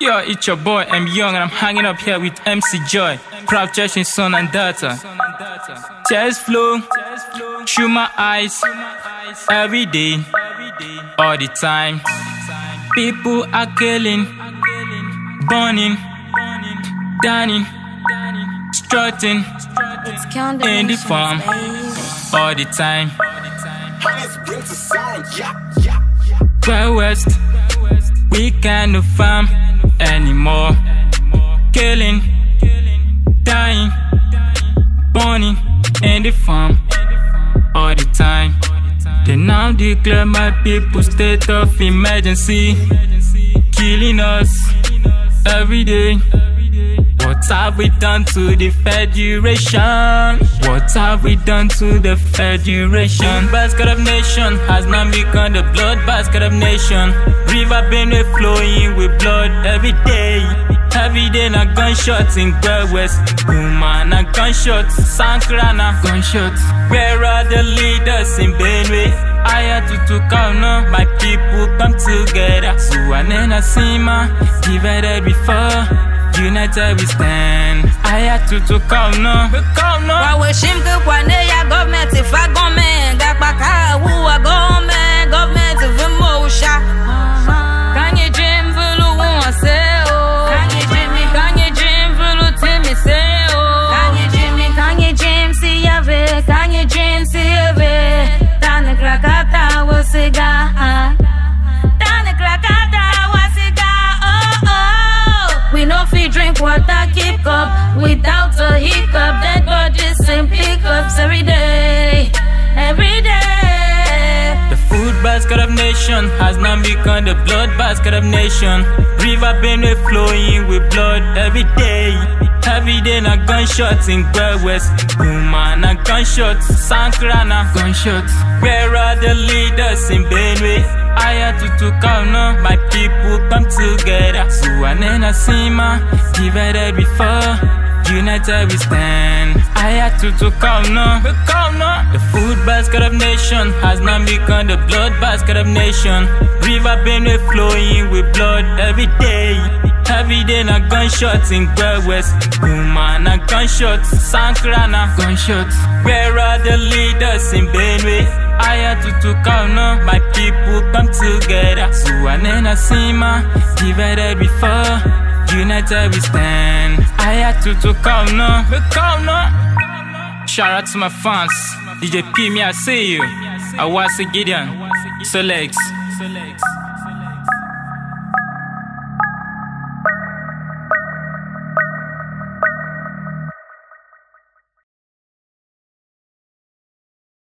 Yo, it's your boy MYoung, and I'm hanging up here with MC Joy, Proud Church Son and Daughter. Tears flow through my eyes every day, all the time. People are killing, burning, dining, strutting in the farm all the time. West, we can't farm anymore. Killing, dying, burning in the farm all the time. They now declare my people state of emergency, killing us every day. What have we done to the Federation? What have we done to the Federation? Basket of nation has now become the blood basket of nation. River Benue flowing with blood every day. Every day na gunshots in Gwer West. Guma na gunshots, Sankara na gunshots. Where are the leaders in Benue? I had to to count on my people come together. Suanena Sima, divided before. United we stand. I had to to come on, come on. Water keep cup without a hiccup dead bodies and pickups every day every day The food basket of nation has now become the blood basket of nation. River Benue flowing with blood every day. Every day na gunshots in Gwer West. Guma na gunshots, Sankara na gunshots. Where are the leaders in Benue? I had to to count on my people come together. Suanena Sima, divided before. United we stand. I had to to come on. The food basket of nation has now become the blood basket of nation. River Benue flowing with blood every day. Every day na gunshots in Gwer West. Guma na gunshots, Sankara na gunshots. Where are the leaders in Benue? I had to count on my people come together. Suanena Sima, divided before. United we stand. I had to to come on, come on. Shout out to my fans. DJ P, me, I see you. I was a Gideon. Solex.